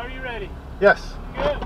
Are you ready? Yes. Good.